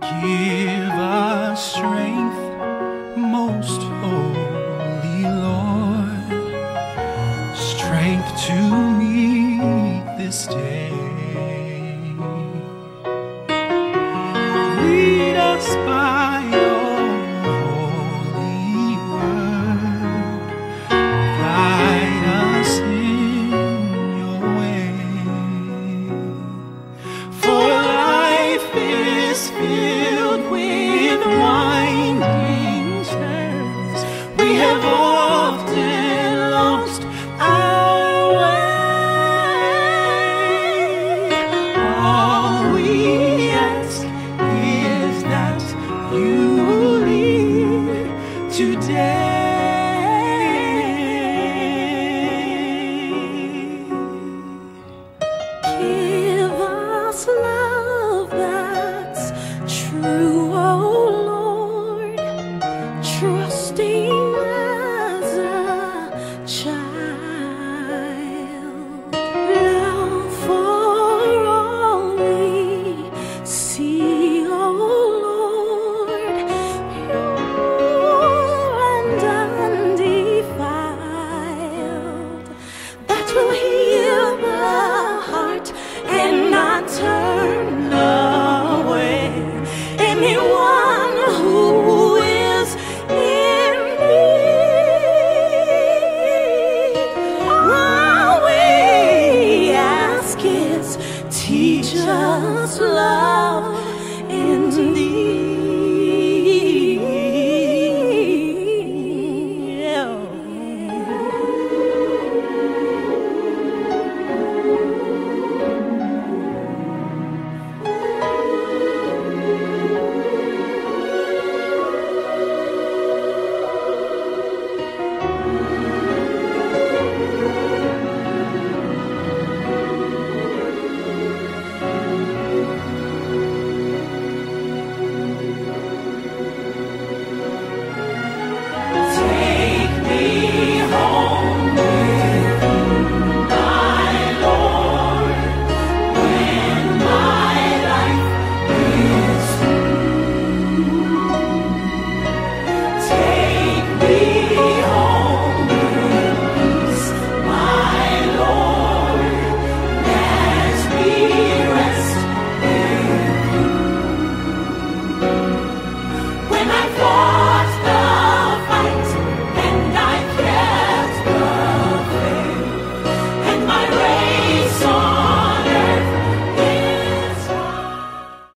Give us strength, most holy Lord, strength to meet this day. Lead us by winding sands. We have often lost our way. All we ask is that you leave today. Give us love. thirsty